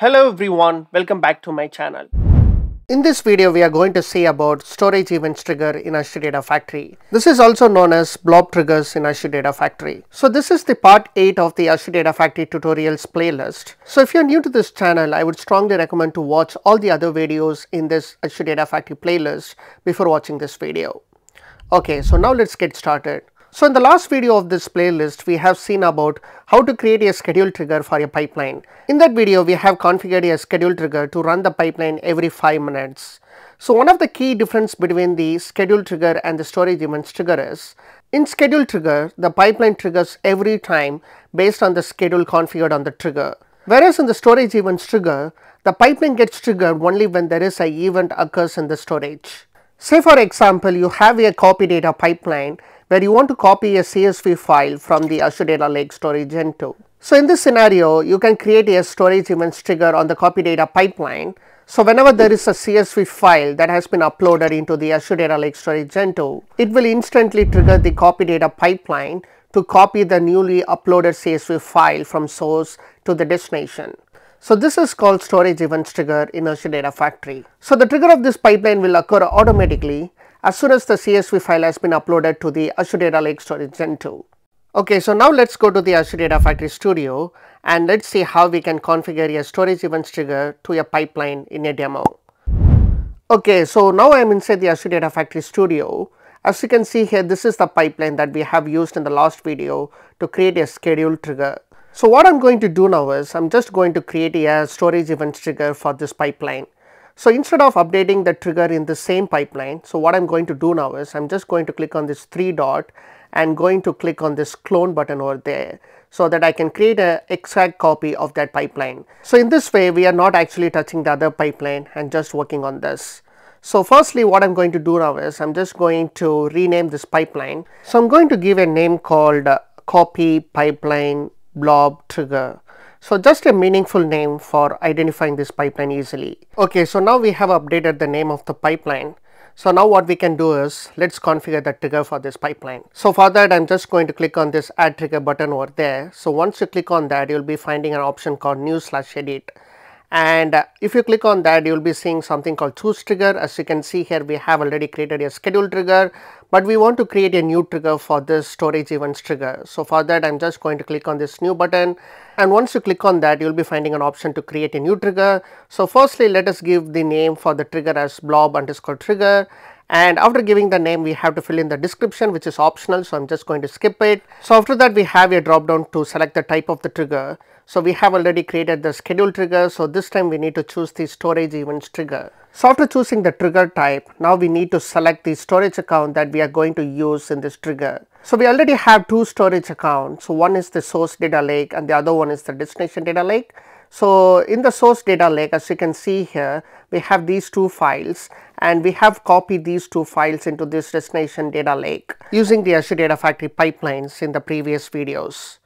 Hello everyone, welcome back to my channel. In this video, we are going to see about storage events trigger in Azure Data Factory. This is also known as blob triggers in Azure Data Factory. So this is the part 8 of the Azure Data Factory tutorials playlist. So if you're new to this channel, I would strongly recommend to watch all the other videos in this Azure Data Factory playlist before watching this video. Okay, so now let's get started. So in the last video of this playlist, we have seen about how to create a schedule trigger for a pipeline. In that video, we have configured a schedule trigger to run the pipeline every 5 minutes. So one of the key difference between the schedule trigger and the storage events trigger is, in schedule trigger, the pipeline triggers every time based on the schedule configured on the trigger. Whereas in the storage events trigger, the pipeline gets triggered only when there is an event occurs in the storage. Say for example, you have a copy data pipeline where you want to copy a CSV file from the Azure Data Lake Storage Gen2. So in this scenario, you can create a storage events trigger on the copy data pipeline. So whenever there is a CSV file that has been uploaded into the Azure Data Lake Storage Gen2, it will instantly trigger the copy data pipeline to copy the newly uploaded CSV file from source to the destination. So this is called storage events trigger in Azure Data Factory. So the trigger of this pipeline will occur automatically as soon as the CSV file has been uploaded to the Azure Data Lake Storage Gen 2. Okay, so now let's go to the Azure Data Factory Studio and let's see how we can configure a storage events trigger to a pipeline in a demo. Okay, so now I am inside the Azure Data Factory Studio. As you can see here, this is the pipeline that we have used in the last video to create a schedule trigger. So what I'm going to do now is I'm just going to create a storage events trigger for this pipeline. So instead of updating the trigger in the same pipeline, so what I'm going to do now is I'm just going to click on this three dot and going to click on this clone button over there so that I can create a exact copy of that pipeline. So in this way, we are not actually touching the other pipeline and just working on this. So firstly, what I'm going to do now is I'm just going to rename this pipeline. So I'm going to give a name called copy pipeline blob trigger. So just a meaningful name for identifying this pipeline easily. Okay, so now we have updated the name of the pipeline. So now what we can do is let's configure the trigger for this pipeline. So for that I'm just going to click on this add trigger button over there. So once you click on that you'll be finding an option called new slash edit and uh, if you click on that you will be seeing something called choose trigger. As you can see here we have already created a schedule trigger but we want to create a new trigger for this storage events trigger. So for that i'm just going to click on this new button. And once you click on that you'll be finding an option to create a new trigger. So firstly let us give the name for the trigger as blob underscore trigger. And after giving the name we have to fill in the description which is optional. So i'm just going to skip it. So after that we have a drop down to select the type of the trigger so we have already created the schedule trigger. So this time we need to choose the storage events trigger. So after choosing the trigger type, now we need to select the storage account that we are going to use in this trigger. So we already have two storage accounts. So one is the source data lake and the other one is the destination data lake. So in the source data lake, as you can see here, we have these two files and we have copied these two files into this destination data lake using the Azure Data Factory pipelines in the previous videos.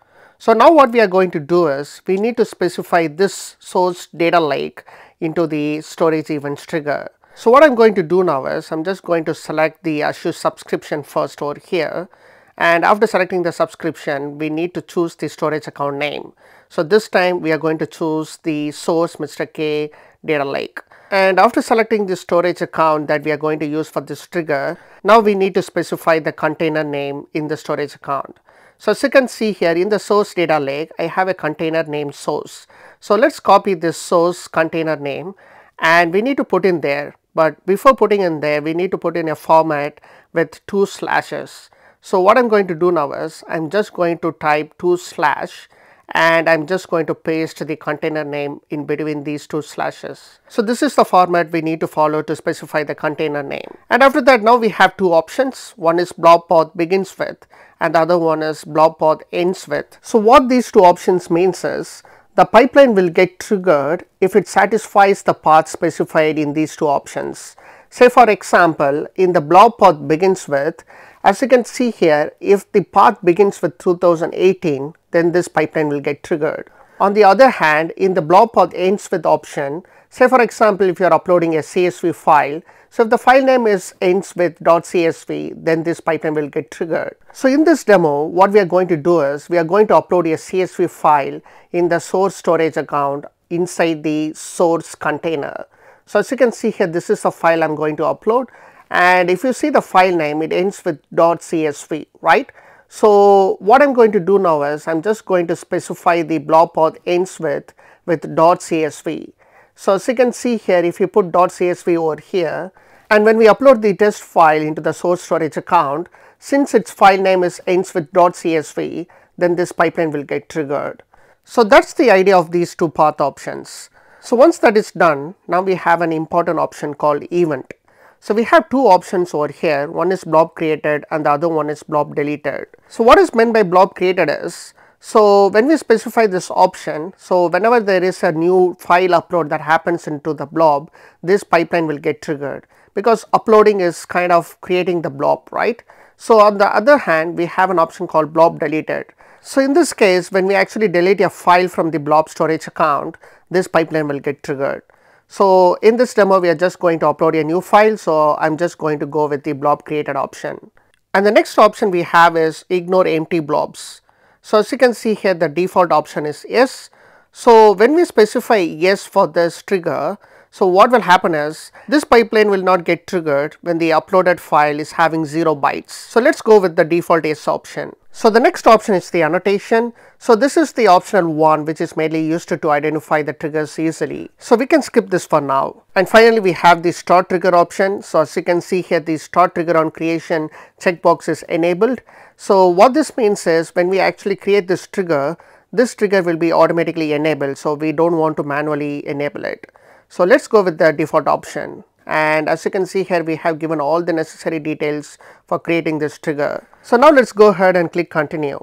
So now what we are going to do is we need to specify this source data lake into the storage events trigger. So what I'm going to do now is I'm just going to select the Azure subscription first over here and after selecting the subscription we need to choose the storage account name. So this time we are going to choose the source Mr. K data lake. And after selecting the storage account that we are going to use for this trigger, now we need to specify the container name in the storage account. So as you can see here in the source data lake, I have a container named source. So let's copy this source container name and we need to put in there. But before putting in there, we need to put in a format with two slashes. So what I'm going to do now is I'm just going to type two slash and I'm just going to paste the container name in between these two slashes. So this is the format we need to follow to specify the container name. And after that now we have two options. One is blob path begins with and the other one is blob path ends with. So what these two options means is the pipeline will get triggered if it satisfies the path specified in these two options. Say for example, in the blob path begins with, as you can see here, if the path begins with 2018, then this pipeline will get triggered. On the other hand, in the blob path ends with option, say for example, if you are uploading a CSV file, so if the file name is ends with .csv, then this pipeline will get triggered. So in this demo, what we are going to do is we are going to upload a CSV file in the source storage account inside the source container. So as you can see here, this is a file I'm going to upload and if you see the file name, it ends with .csv, right? So what I'm going to do now is I'm just going to specify the blob path ends with with .csv. So as you can see here, if you put .csv over here and when we upload the test file into the source storage account, since its file name is ends with .csv, then this pipeline will get triggered. So that's the idea of these two path options. So once that is done, now we have an important option called event. So we have two options over here, one is blob created and the other one is blob deleted. So what is meant by blob created is, so when we specify this option, so whenever there is a new file upload that happens into the blob, this pipeline will get triggered because uploading is kind of creating the blob, right? So on the other hand, we have an option called blob deleted. So in this case, when we actually delete a file from the blob storage account, this pipeline will get triggered. So in this demo, we are just going to upload a new file. So I'm just going to go with the blob created option. And the next option we have is ignore empty blobs. So as you can see here, the default option is yes. So when we specify yes for this trigger, so what will happen is this pipeline will not get triggered when the uploaded file is having 0 bytes. So let's go with the default yes option. So the next option is the annotation. So this is the optional one which is mainly used to, to identify the triggers easily. So we can skip this for now. And finally we have the start trigger option. So as you can see here the start trigger on creation checkbox is enabled. So what this means is when we actually create this trigger, this trigger will be automatically enabled. So we don't want to manually enable it. So let's go with the default option and as you can see here we have given all the necessary details for creating this trigger. So now let's go ahead and click continue.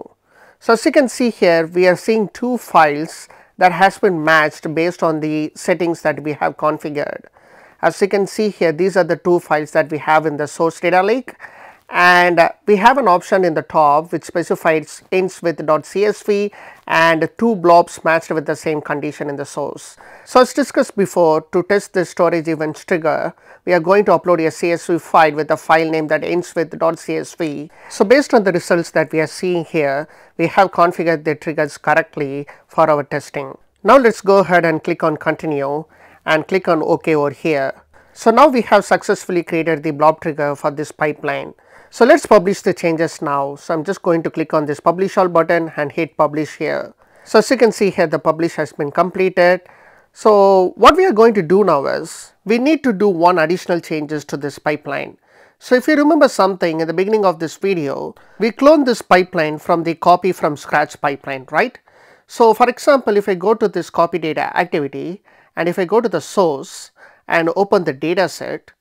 So as you can see here we are seeing two files that has been matched based on the settings that we have configured. As you can see here these are the two files that we have in the source data lake and uh, we have an option in the top which specifies ends with .csv and two blobs matched with the same condition in the source. So as discussed before to test this storage event trigger we are going to upload a CSV file with a file name that ends with .csv. So based on the results that we are seeing here we have configured the triggers correctly for our testing. Now let's go ahead and click on continue and click on OK over here. So now we have successfully created the blob trigger for this pipeline. So let's publish the changes now. So I'm just going to click on this publish all button and hit publish here. So as you can see here the publish has been completed. So what we are going to do now is we need to do one additional changes to this pipeline. So if you remember something in the beginning of this video, we cloned this pipeline from the copy from scratch pipeline, right? So for example, if I go to this copy data activity and if I go to the source and open the data set,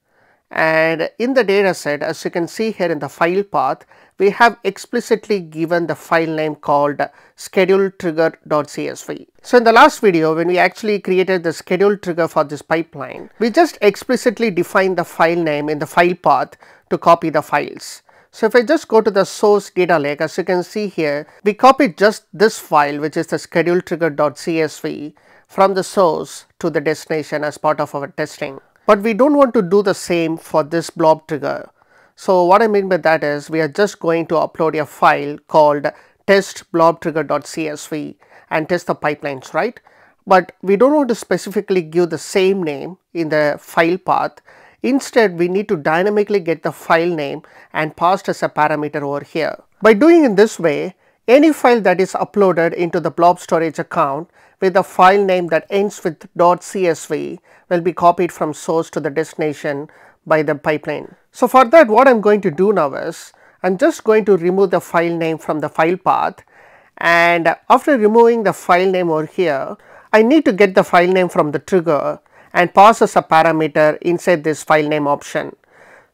and in the data set as you can see here in the file path we have explicitly given the file name called schedule trigger.csv. So in the last video when we actually created the schedule trigger for this pipeline we just explicitly defined the file name in the file path to copy the files. So if I just go to the source data lake as you can see here we copied just this file which is the schedule trigger.csv from the source to the destination as part of our testing but we don't want to do the same for this blob trigger. So what I mean by that is we are just going to upload a file called test blob trigger.csv and test the pipelines, right? But we don't want to specifically give the same name in the file path. Instead, we need to dynamically get the file name and passed as a parameter over here. By doing in this way, any file that is uploaded into the blob storage account with a file name that ends with .csv will be copied from source to the destination by the pipeline. So for that what I am going to do now is I am just going to remove the file name from the file path and after removing the file name over here I need to get the file name from the trigger and pass as a parameter inside this file name option.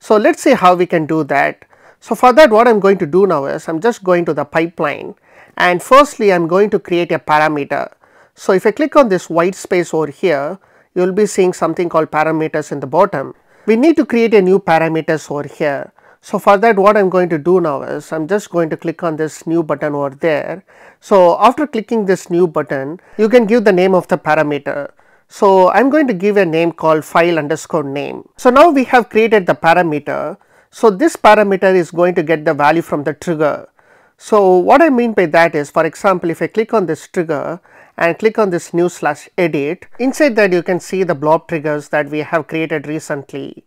So let's see how we can do that. So for that what I am going to do now is I am just going to the pipeline and firstly I am going to create a parameter. So if I click on this white space over here you will be seeing something called parameters in the bottom. We need to create a new parameters over here. So for that what I am going to do now is I am just going to click on this new button over there. So after clicking this new button you can give the name of the parameter. So I am going to give a name called file underscore name. So now we have created the parameter. So this parameter is going to get the value from the trigger. So what I mean by that is for example if I click on this trigger and click on this new slash edit inside that you can see the blob triggers that we have created recently.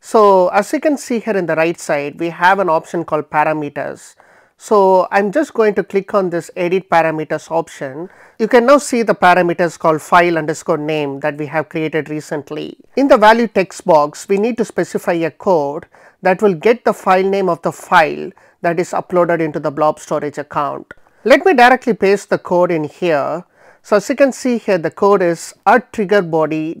So as you can see here in the right side we have an option called parameters. So I'm just going to click on this edit parameters option. You can now see the parameters called file underscore name that we have created recently. In the value text box we need to specify a code that will get the file name of the file that is uploaded into the blob storage account. Let me directly paste the code in here. So as you can see here the code is at trigger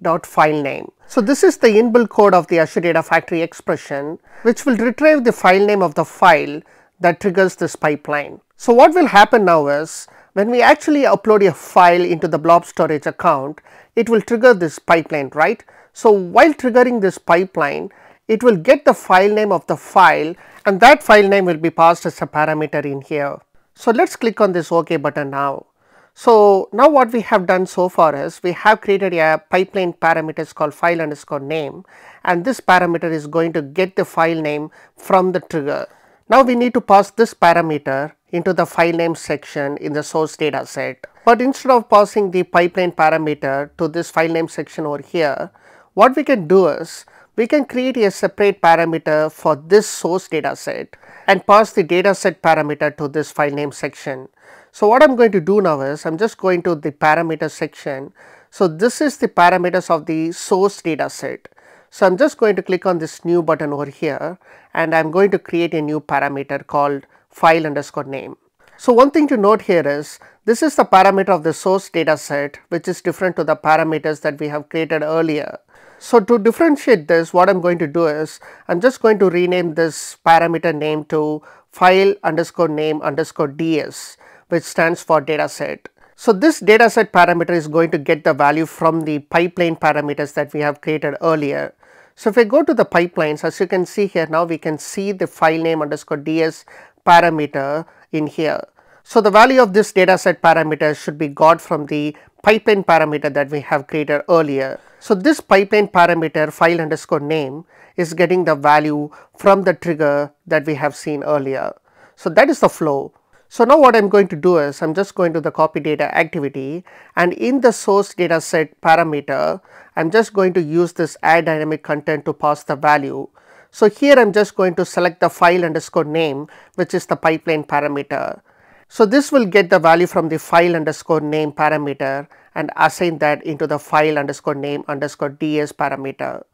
dot file name. So this is the inbuilt code of the Azure Data Factory expression which will retrieve the file name of the file that triggers this pipeline. So what will happen now is when we actually upload a file into the blob storage account, it will trigger this pipeline, right? So while triggering this pipeline, it will get the file name of the file and that file name will be passed as a parameter in here. So let's click on this OK button now. So now what we have done so far is we have created a pipeline parameters called file underscore name and this parameter is going to get the file name from the trigger. Now we need to pass this parameter into the file name section in the source data set. But instead of passing the pipeline parameter to this file name section over here, what we can do is we can create a separate parameter for this source data set and pass the data set parameter to this file name section. So what I'm going to do now is I'm just going to the parameter section. So this is the parameters of the source data set. So I'm just going to click on this new button over here and I'm going to create a new parameter called file underscore name. So one thing to note here is this is the parameter of the source data set which is different to the parameters that we have created earlier. So to differentiate this what I'm going to do is I'm just going to rename this parameter name to file underscore name underscore ds which stands for dataset. So this dataset parameter is going to get the value from the pipeline parameters that we have created earlier. So if I go to the pipelines as you can see here now we can see the file name underscore ds parameter in here. So the value of this dataset parameter should be got from the pipeline parameter that we have created earlier. So this pipeline parameter file underscore name is getting the value from the trigger that we have seen earlier. So that is the flow. So now what I'm going to do is I'm just going to the copy data activity and in the source data set parameter I'm just going to use this add dynamic content to pass the value. So here I'm just going to select the file underscore name which is the pipeline parameter. So this will get the value from the file underscore name parameter and assign that into the file underscore name underscore ds parameter.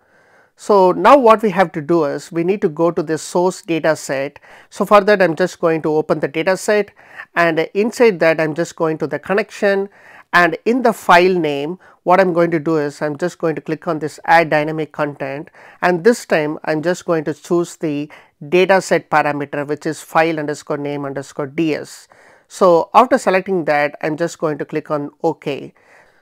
So now what we have to do is we need to go to the source data set. So for that I'm just going to open the data set and inside that I'm just going to the connection and in the file name what I'm going to do is I'm just going to click on this add dynamic content and this time I'm just going to choose the data set parameter which is file underscore name underscore ds. So after selecting that I'm just going to click on OK.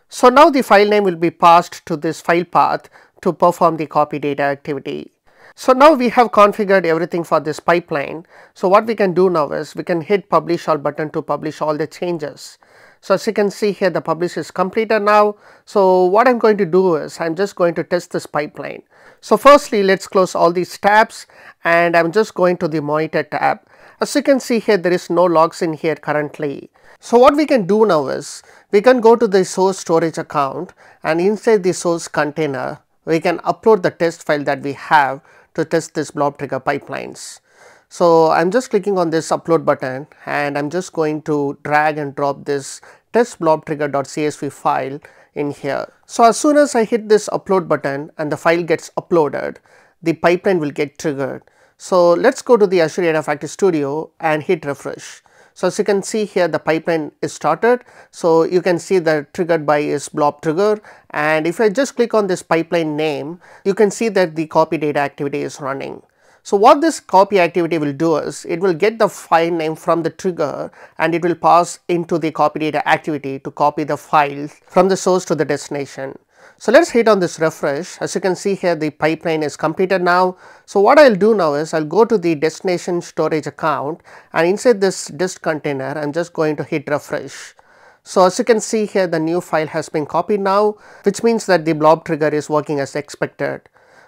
So now the file name will be passed to this file path to perform the copy data activity. So now we have configured everything for this pipeline. So what we can do now is we can hit publish all button to publish all the changes. So as you can see here the publish is completed now. So what I'm going to do is I'm just going to test this pipeline. So firstly let's close all these tabs and I'm just going to the monitor tab. As you can see here there is no logs in here currently. So what we can do now is we can go to the source storage account and inside the source container we can upload the test file that we have to test this blob trigger pipelines. So I'm just clicking on this upload button and I'm just going to drag and drop this test blob trigger.csv file in here. So as soon as I hit this upload button and the file gets uploaded, the pipeline will get triggered. So let's go to the Azure Data Factory Studio and hit refresh. So as you can see here the pipeline is started. So you can see that triggered by is blob trigger and if I just click on this pipeline name you can see that the copy data activity is running. So what this copy activity will do is it will get the file name from the trigger and it will pass into the copy data activity to copy the files from the source to the destination. So let's hit on this refresh. As you can see here, the pipeline is completed now. So what I'll do now is I'll go to the destination storage account and inside this disk container, I'm just going to hit refresh. So as you can see here, the new file has been copied now, which means that the blob trigger is working as expected.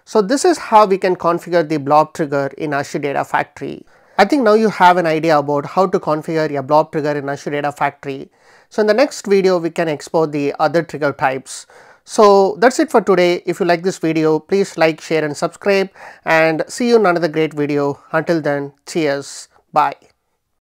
So this is how we can configure the blob trigger in Azure Data Factory. I think now you have an idea about how to configure a blob trigger in Azure Data Factory. So in the next video, we can explore the other trigger types. So that's it for today. If you like this video, please like, share and subscribe and see you in another great video. Until then, cheers. Bye.